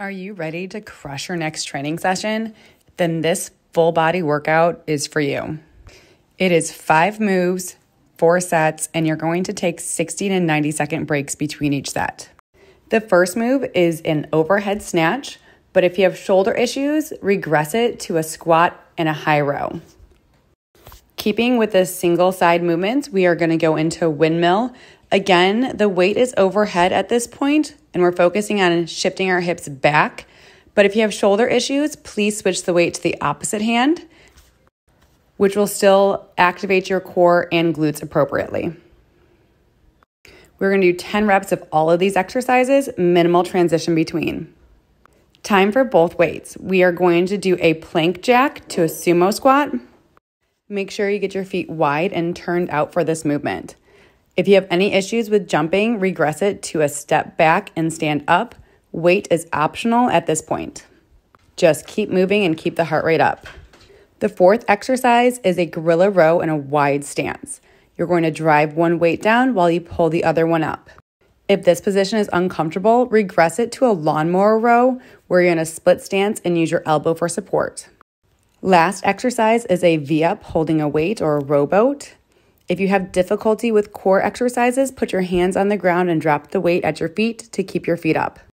Are you ready to crush your next training session? Then this full body workout is for you. It is five moves, four sets, and you're going to take 60 to 90 second breaks between each set. The first move is an overhead snatch, but if you have shoulder issues, regress it to a squat and a high row. Keeping with the single side movements, we are going to go into windmill. Again, the weight is overhead at this point, and we're focusing on shifting our hips back. But if you have shoulder issues, please switch the weight to the opposite hand, which will still activate your core and glutes appropriately. We're gonna do 10 reps of all of these exercises, minimal transition between. Time for both weights. We are going to do a plank jack to a sumo squat. Make sure you get your feet wide and turned out for this movement. If you have any issues with jumping, regress it to a step back and stand up. Weight is optional at this point. Just keep moving and keep the heart rate up. The fourth exercise is a gorilla row in a wide stance. You're going to drive one weight down while you pull the other one up. If this position is uncomfortable, regress it to a lawnmower row where you're in a split stance and use your elbow for support. Last exercise is a V up holding a weight or a rowboat. If you have difficulty with core exercises, put your hands on the ground and drop the weight at your feet to keep your feet up.